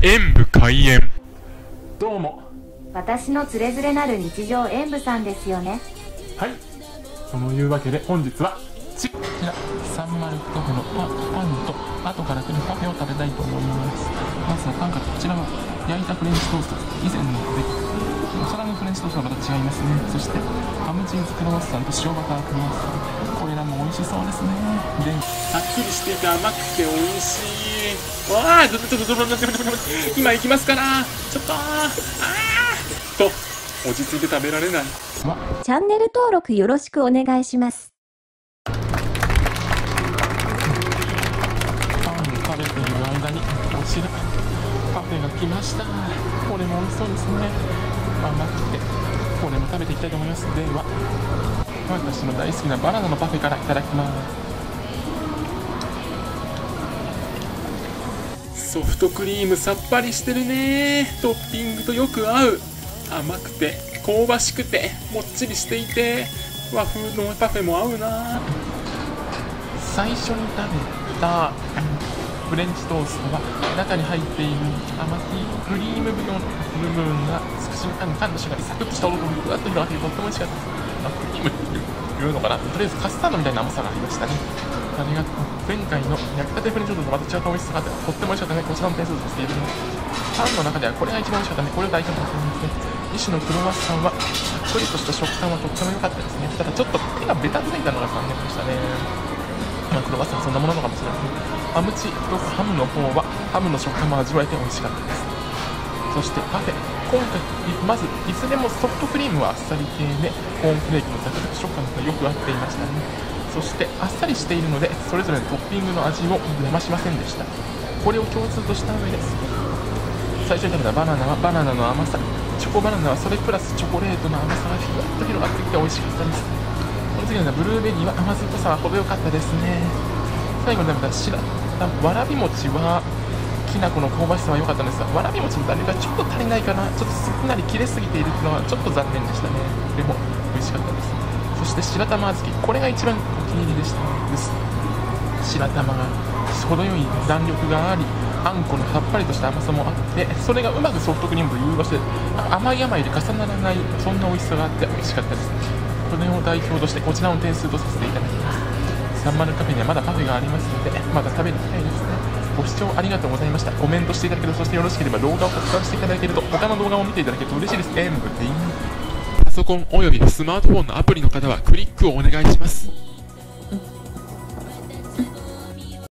演武開演。どうも。私のつれづれなる日常演舞さんですよね。はい。そのいうわけで本日はちこちらサンマルクカフェのパパンと後から来るパフェを食べたいと思います。まずはパンからこちらは焼いたフレンチトースト以前のでお皿のフレンチトーストはまた違いますね。そしてハムチーズクロワッサンと塩バタークロワッサン。これらも美味しそうですね。ではっきりしていて甘くて美味しい。わあちょっとちょっとちょっと今行きますからちょっとあーと落ち着いて食べられないチャンネル登録よろしくお願いしますパン食べている間にこちらパフェが来ました。これも美味しそうですね。甘くてこれも食べていきたいと思います。では私の大好きなバナナのパフェからいただきます。ソフトクリームさっぱりしてるね。トッピングとよく合う。甘くて香ばしくてもっちりしていて和風のパフェも合うな。最初に食べたフレンチトーストは中に入っている甘いクリームブヨの部分が瞬間に噛んだ瞬間にサクッとした音がふわっと広がってとっても美味しかったですあクリームっていうのかなとりあえずカスタードみたいな甘さがありましたねありがとう前回の焼きたてフレンチトーストとまた違った美味しさがあってとっても美味しかったねこちらの点数とさせていただきますパンの中ではこれが一番美味しかったねこれを代表としてますね一種のクロワッサンはさっくりとした食感はとっても良かったですねただちょっと手がベタついたのが残念でしたね。クロワッサンそんなものなのかもしれませんハムチとハムの方はハムの食感も味わえて美味しかったですそしてパフェ今回まずいずれもソフトクリームはあっさり系でコーンフレークのザクザク食感がよく合っていましたねそしてあっさりしているのでそれぞれのトッピングの味を邪魔しませんでした。これを共通とした上です最初に食べたバナナはバナナの甘さ。チョコバナナはそれプラスチョコレートの甘さがふわっと広がってきて美味しかったです。この次のブルーベリーは甘酸っぱさは程よかったですね。最後に食べた白わらび餅はきな粉の香ばしさは良かったんですがわらび餅の種がちょっと足りないかな。ちょっとすんなり切れすぎているのはちょっと残念でしたね。でも美味しかったです。そして白玉小豆。これが一番お気に入りでした。です。白玉が程よい弾力がありあんこのさっぱりとした甘さもあってそれがうまくソフトクリームと融合して甘い甘いで重ならないそんな美味しさがあって美味しかったです。これを代表としてこちらの点数とさせていただきます。サンマルカフェにはまだパフェがありますのでまだ食べに行きたいですね。ご視聴ありがとうございました。コメントしていただけるとそしてよろしければ動画を拡散していただけると他の動画を見ていただけると嬉しいです。演武でいいパソコンおよびスマートフォンのアプリの方はクリックをお願いします。